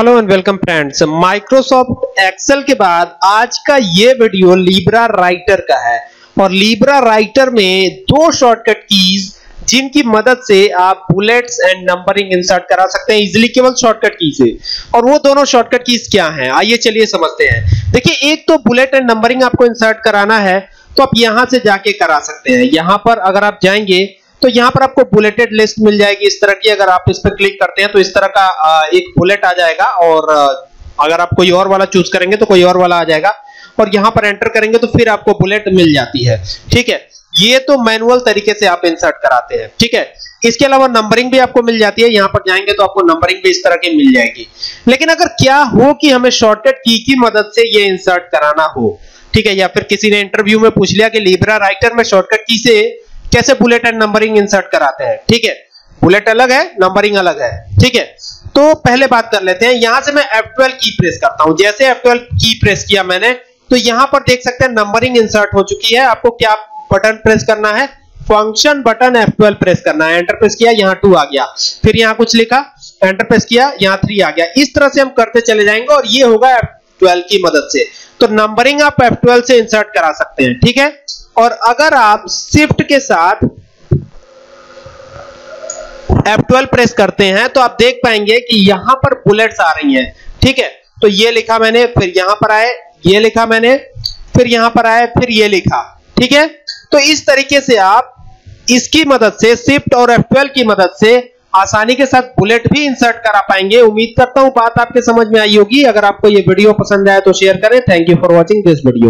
Hello and welcome friends, Microsoft Excel के बाद आज का ये वीडियो लीब्रा राइटर का है। और लीब्रा राइटर में दो शॉर्टकट कीज जिनकी मदद से आप बुलेट्स एंड नंबरिंग इंसर्ट करा सकते हैं इजीली केवल शॉर्टकट की से। और वो दोनों शॉर्टकट कीज क्या हैं? आइए चलिए समझते हैं। देखिए, एक तो बुलेट एंड नंबरिंग आपको इंसर्ट कराना है तो आप यहाँ से जाके करा सकते हैं। यहाँ पर अगर आप जाएँगे तो यहाँ पर आपको बुलेटेड लिस्ट मिल जाएगी इस तरह की, अगर आप इस पर क्लिक करते हैं तो इस तरह का एक बुलेट आ जाएगा और अगर आप कोई और वाला चूज़ करेंगे तो कोई और वाला आ जाएगा और यहाँ पर एंटर करेंगे तो फिर आपको बुलेट मिल जाती है। ठीक है? ये तो मैनुअल तरीके से आप इंसर्ट कराते हैं। ठीक है? इसके अलावा नंबरिंग भी आपको मिल जाती है। यहाँ पर जाएँगे तो आपको नंबरिंग भी इस तरह की मिल जाएगी। लेकिन अगर क्या हो कि हमें शॉर्टकट की की मदद से ये इंसर्ट कराना हो, ठीक है? या फिर किसी ने इंटरव्यू में पूछ लिया कि लिब्रा राइटर में शॉर्टकट की से कैसे बुलेट एंड नंबरिंग इंसर्ट कराते हैं? ठीक है? बुलेट अलग है, नंबरिंग अलग है। ठीक है? तो पहले बात कर लेते हैं। यहाँ से मैं F12 की प्रेस करता हूँ। जैसे F12 की प्रेस किया मैंने तो यहाँ पर देख सकते हैं नंबरिंग इंसर्ट हो चुकी है। आपको क्या बटन प्रेस करना है? फ़ंक्शन बटन F12 प्रेस करना है। एंटर प्रेस किया, यहाँ 2 आ गया। फिर यहाँ कुछ लिखा एंटर प्रेस किया, यहाँ 3 आ गया। इस तरह से हम करते चले जाएँगे और ये होगा F12 की मदद से। तो नंबरिंग आप F12 से इंसर्ट करा सकते हैं। ठीक है? और अगर आप शिफ्ट के साथ F12 प्रेस करते हैं तो आप देख पाएँगे कि यहाँ पर बुलेट्स आ रही हैं। ठीक है? तो ये लिखा मैंने, फिर यहाँ पर आए, ये लिखा मैंने, फिर यहाँ पर आए, फिर ये लिखा। ठीक है? तो इस तरीके से आप इसकी मदद से शिफ्ट और F12 की मदद से आसानी के साथ बुलेट भी इंसर्ट करा पाएँगे। उम्मीद करता हूँ बात आपके समझ में आई होगी। अगर आपको ये वीडियो पसंद आए तो शेयर करें। Thank you for watching this video